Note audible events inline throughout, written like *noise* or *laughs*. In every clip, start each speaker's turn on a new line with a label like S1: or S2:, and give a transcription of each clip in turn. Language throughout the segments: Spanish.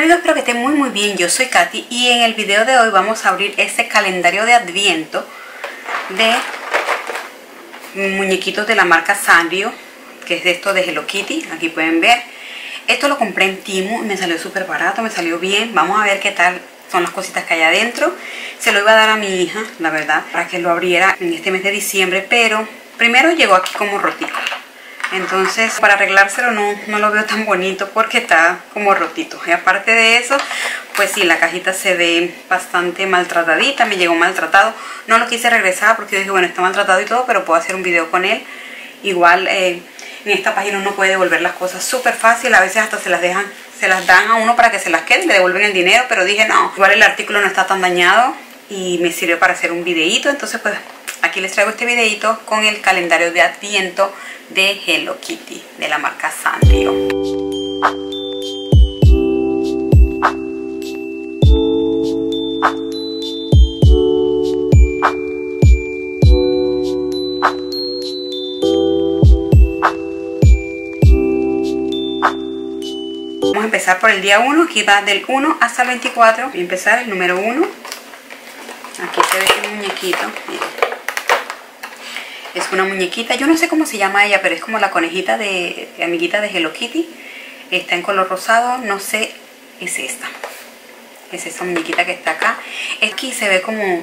S1: amigos, espero que estén muy muy bien, yo soy Katy y en el video de hoy vamos a abrir este calendario de adviento de muñequitos de la marca Sanrio, que es de esto de Hello Kitty, aquí pueden ver. Esto lo compré en Timo y me salió súper barato, me salió bien, vamos a ver qué tal son las cositas que hay adentro. Se lo iba a dar a mi hija, la verdad, para que lo abriera en este mes de diciembre, pero primero llegó aquí como rotito. Entonces para arreglárselo no, no lo veo tan bonito porque está como rotito. Y aparte de eso, pues sí, la cajita se ve bastante maltratadita, me llegó maltratado. No lo quise regresar porque dije, bueno, está maltratado y todo, pero puedo hacer un video con él. Igual eh, en esta página uno puede devolver las cosas súper fácil, a veces hasta se las dejan, se las dan a uno para que se las queden, le devuelven el dinero, pero dije, no, igual el artículo no está tan dañado y me sirve para hacer un videito, entonces pues aquí les traigo este videito con el calendario de Adviento de Hello Kitty de la marca Sanrio. Vamos a empezar por el día 1, aquí va del 1 hasta el 24. Voy a empezar el número 1. Aquí se ve el muñequito. Miren. Es una muñequita, yo no sé cómo se llama ella, pero es como la conejita de, amiguita de Hello Kitty. Está en color rosado, no sé, es esta. Es esta muñequita que está acá. Aquí se ve como,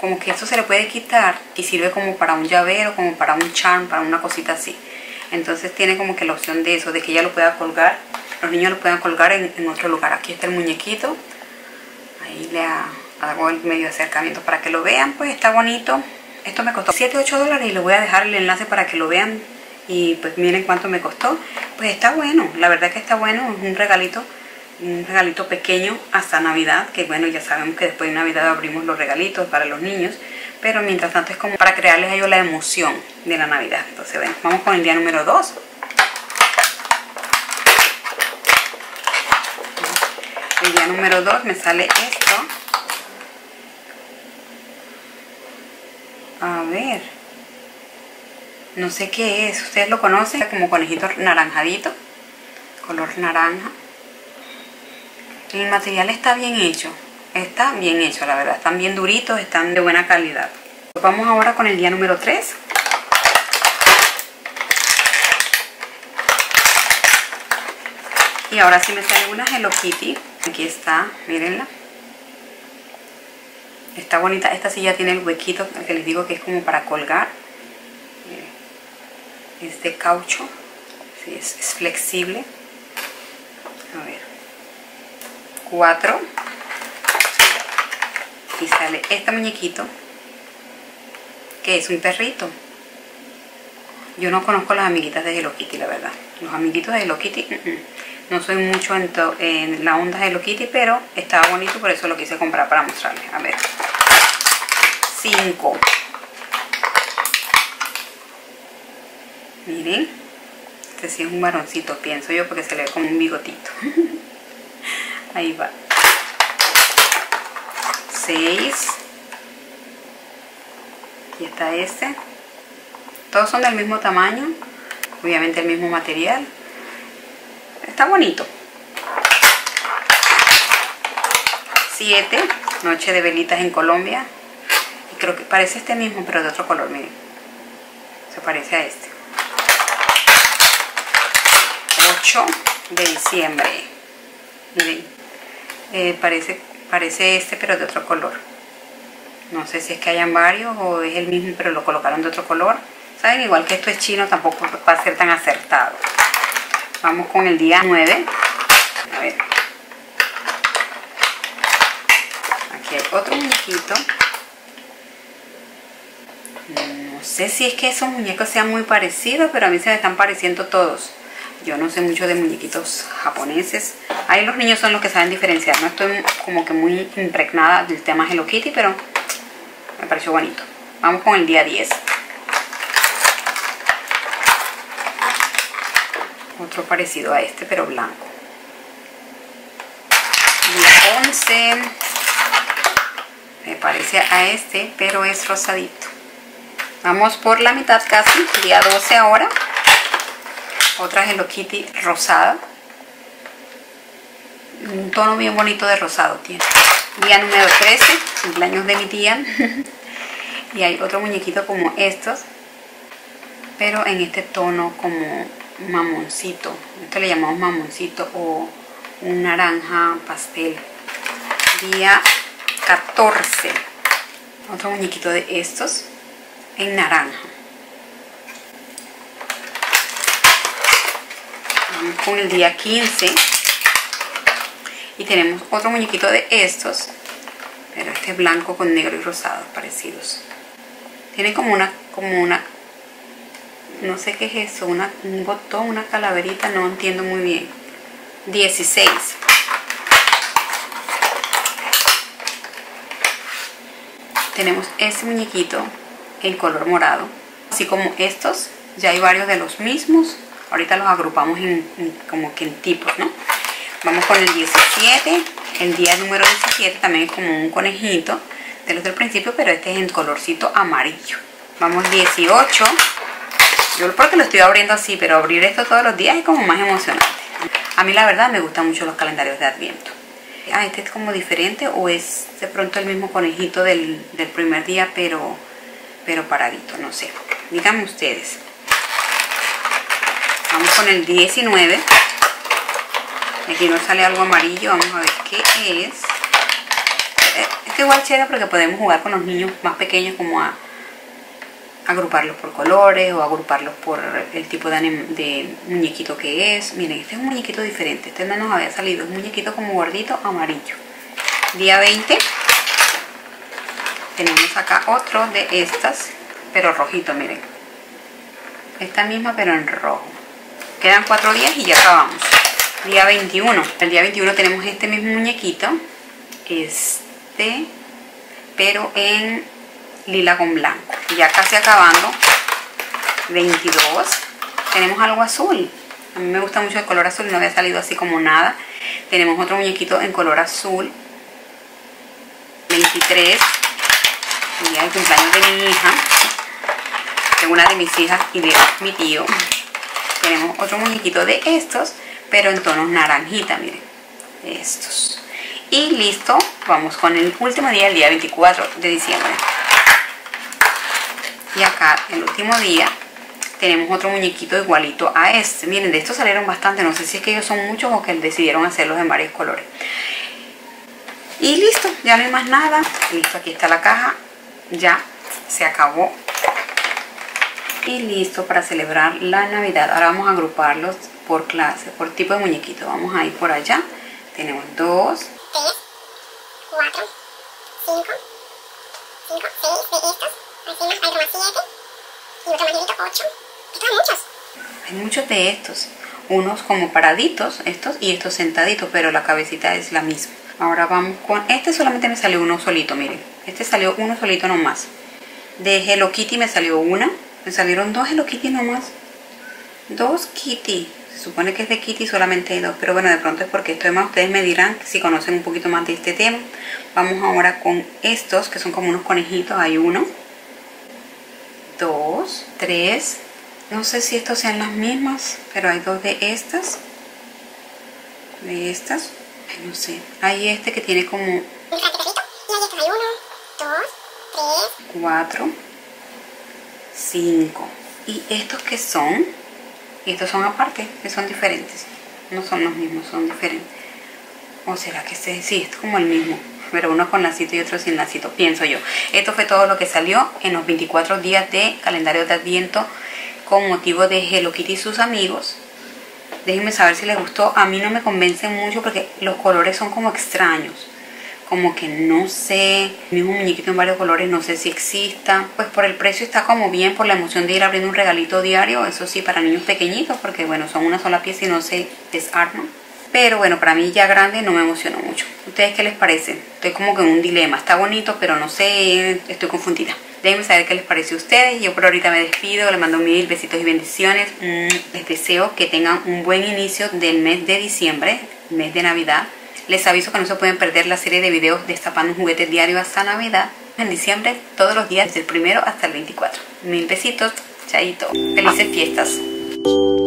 S1: como que esto se le puede quitar y sirve como para un llavero, como para un charm, para una cosita así. Entonces tiene como que la opción de eso, de que ella lo pueda colgar, los niños lo puedan colgar en, otro lugar. Aquí está el muñequito. Ahí le hago el medio acercamiento para que lo vean, pues está bonito. Esto me costó 7, 8 dólares y les voy a dejar el enlace para que lo vean y pues miren cuánto me costó. Pues está bueno, la verdad que está bueno, es un regalito, un regalito pequeño hasta Navidad, que bueno, ya sabemos que después de Navidad abrimos los regalitos para los niños, pero mientras tanto es como para crearles a ellos la emoción de la Navidad. Entonces, ven, vamos con el día número 2. El día número 2 me sale esto. A ver. No sé qué es. ¿Ustedes lo conocen? Como conejito naranjadito. Color naranja. El material está bien hecho. Está bien hecho, la verdad. Están bien duritos, están de buena calidad. Vamos ahora con el día número 3. Y ahora sí me sale una Hello Kitty. Aquí está, mírenla. Está bonita. Esta silla tiene el huequito que les digo que es como para colgar. Es de caucho. es, es flexible. A ver. Cuatro. Y sale este muñequito. Que es un perrito. Yo no conozco las amiguitas de Hello Kitty, la verdad. Los amiguitos de Hello Kitty, mm, mm. No soy mucho en, en, la onda de Hello pero estaba bonito, por eso lo quise comprar para mostrarles. A ver. 5. Miren. Este sí es un varoncito, pienso yo, porque se le ve como un bigotito. *laughs* Ahí va. 6. Aquí está este. Todos son del mismo tamaño. Obviamente el mismo material. Está bonito. 7. Noche de velitas en Colombia creo que parece este mismo, pero de otro color, miren. Se parece a este. 8 de diciembre. Miren. Eh, parece, parece este, pero de otro color. No sé si es que hayan varios o es el mismo, pero lo colocaron de otro color. Saben, igual que esto es chino, tampoco va a ser tan acertado. Vamos con el día 9. A ver. Aquí hay otro muñequito. No sé si es que esos muñecos sean muy parecidos, pero a mí se me están pareciendo todos. Yo no sé mucho de muñequitos japoneses. Ahí los niños son los que saben diferenciar. No estoy como que muy impregnada del tema Hello Kitty, pero me pareció bonito. Vamos con el día 10. Otro parecido a este, pero blanco. Día 11. Me parece a este, pero es rosadito. Vamos por la mitad casi, día 12 ahora. Otra Hello Kitty rosada. un tono bien bonito de rosado tiene. Día número 13, cumpleaños de mi tía. *laughs* y hay otro muñequito como estos, pero en este tono como mamoncito. Esto le llamamos mamoncito o un naranja pastel. Día 14. Otro muñequito de estos en naranja. Vamos con el día 15 y tenemos otro muñequito de estos pero este es blanco con negro y rosado parecidos tiene como una como una no sé qué es eso un botón una calaverita no entiendo muy bien 16 tenemos este muñequito en color morado así como estos ya hay varios de los mismos ahorita los agrupamos en, como que en tipos no Vamos con el 17. El día número 17 también es como un conejito de los del principio, pero este es en colorcito amarillo. Vamos 18. Yo porque lo estoy abriendo así, pero abrir esto todos los días es como más emocionante. A mí la verdad me gustan mucho los calendarios de Adviento. Ah, este es como diferente o es de pronto el mismo conejito del, del primer día, pero, pero paradito, no sé. Díganme ustedes. Vamos con el 19. Aquí nos sale algo amarillo, vamos a ver qué es. Eh, este igual chévere porque podemos jugar con los niños más pequeños como a agruparlos por colores o agruparlos por el tipo de, de, muñequito que es. Miren, este es un muñequito diferente, este no nos había salido, es un muñequito como gordito amarillo. Día 20 tenemos acá otro de estas, pero rojito, miren. Esta misma pero en rojo. Quedan cuatro días y ya acabamos día 21. El día 21 tenemos este mismo muñequito, este, pero en lila con blanco. Ya casi acabando. 22. Tenemos algo azul. A mí me gusta mucho el color azul, no había salido así como nada. Tenemos otro muñequito en color azul. 23. Día del cumpleaños de mi hija. De una de mis hijas y de mi tío. Tenemos otro muñequito de estos pero en tonos naranjita, miren, estos. Y listo, vamos con el último día, el día 24 de diciembre. Y acá, el último día, tenemos otro muñequito igualito a este. Miren, de estos salieron bastante, no sé si es que ellos son muchos o que decidieron hacerlos en varios colores. Y listo, ya no hay más nada. Listo, aquí está la caja. Ya se acabó. Y listo para celebrar la Navidad. Ahora vamos a agruparlos por clase, por tipo de muñequito. Vamos a ir por allá. Tenemos dos. Tres, cuatro, cinco, cinco, seis de. Encima hay otro más siete. Y otro más ocho. Hay muchos. Hay muchos de estos. Unos como paraditos, estos, y estos sentaditos, pero la cabecita es la misma. Ahora vamos con... Este solamente me salió uno solito, miren. Este salió uno solito nomás. De Hello Kitty me salió una. Me salieron dos Hello Kitty nomás. Dos Kitty supone que es de Kitty, solamente hay dos, pero bueno, de pronto es porque estoy más, ustedes me dirán si conocen un poquito más de este tema. Vamos ahora con estos, que son como unos conejitos, hay uno, dos, tres, no sé si estos sean las mismas, pero hay dos de estas, de estas, no sé, hay este que tiene como... hay uno, dos, tres, cuatro, cinco, y estos que son y estos son aparte, que son diferentes. No son los mismos, son diferentes. ¿O será que este, sí, es como el mismo? Pero uno con lacito y otro sin lacito, pienso yo. Esto fue todo lo que salió en los 24 días de calendario de Adviento con motivo de Hello Kitty y sus amigos. Déjenme saber si les gustó. A mí no me convencen mucho porque los colores son como extraños como que no sé, mismo muñequito en varios colores, no sé si exista. Pues por el precio está como bien, por la emoción de ir abriendo un regalito diario, eso sí, para niños pequeñitos, porque bueno, son una sola pieza y no se desarman. Pero bueno, para mí ya grande no me emocionó mucho. ¿Ustedes qué les parece? Estoy como que en un dilema. Está bonito, pero no sé, estoy confundida. Déjenme saber qué les parece a ustedes. Yo por ahorita me despido. Les mando mil besitos y bendiciones. Mm, les deseo que tengan un buen inicio del mes de diciembre, mes de Navidad. Les aviso que no se pueden perder la serie de videos destapando un juguete diario hasta Navidad en diciembre, todos los días, desde el primero hasta el 24. Mil besitos, chaito. Felices fiestas.